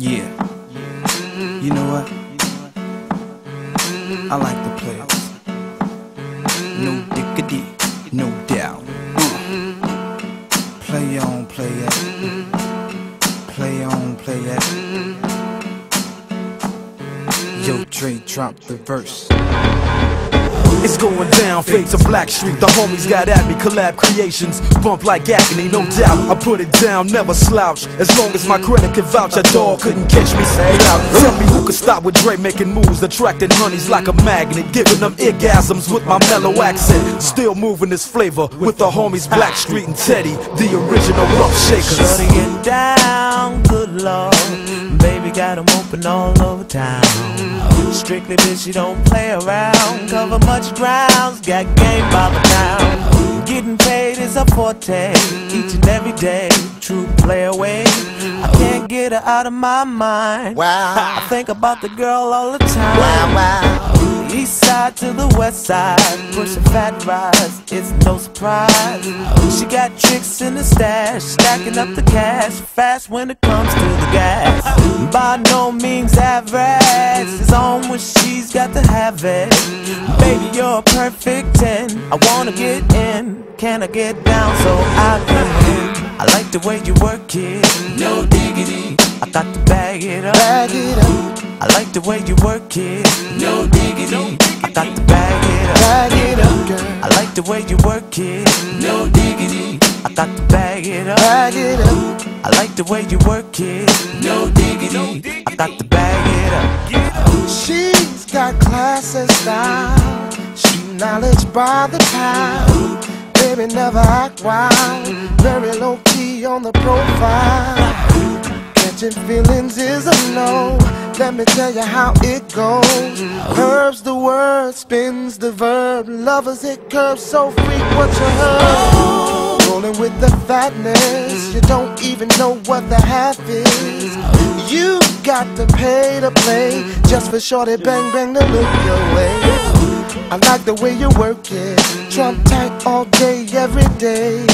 Yeah. You know what? I like the players. No diggity, no doubt. Play on, play it. Play on, play it. Yo, Dre, drop the verse. It's going down, fades of Blackstreet. The homies got at me, collab creations. Bump like agony, no doubt. I put it down, never slouch. As long as my credit can vouch, a dog couldn't catch me. Say out. Tell me who could stop with Dre making moves, attracting honeys like a magnet, giving them orgasms with my mellow accent. Still moving this flavor with the homies Blackstreet and Teddy, the original rough shakers. Shutting it down, good lord. Baby got 'em open all over town. Strictly bitch, you don't play around. Cover much grounds, got game by the pound. Getting paid is a forte, each and every day. True play away. I can't get her out of my mind. Wow. I think about the girl all the time. Wow, wow. East side to the west side, pushing fat rides, it's no surprise. She got tricks in the stash, stacking up the cash, fast when it comes to the gas. By no means average, it's on when she's got to have it. Baby, you're a perfect 10, I wanna get in, can I get down so I can? I like the way you work it, no diggity. I got to bag it up. Bag it up, I like the way you work it. No diggity. I got to bag it up. bag it up, girl. I like the way you work it. No diggity. I got to bag it up. Bag it up, I like the way you work it. No diggity. I got to bag style. Street knowledge by the pound. Baby never act wild. Very low key on the profile. Catching feelings is a no. Let me tell you how it goes. Curves the word, spins the verb. Lovers it curves so frequent you heard. With the fatness, you don't even know what the half is. You got to pay to play just for shorty bang bang to look your way. I like the way you work it, trump tight all day, every day.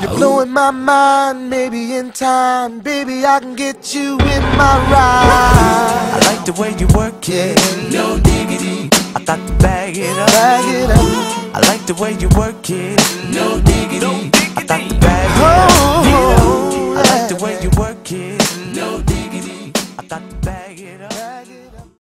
You're blowing my mind, maybe in time, baby I can get you in my ride. I like the way you work it. No diggity. I got to bag it up. Bag it up, I like the way you work it. No diggity. I thought oh. I oh, oh, oh, like the way you work it. No diggity. I thought the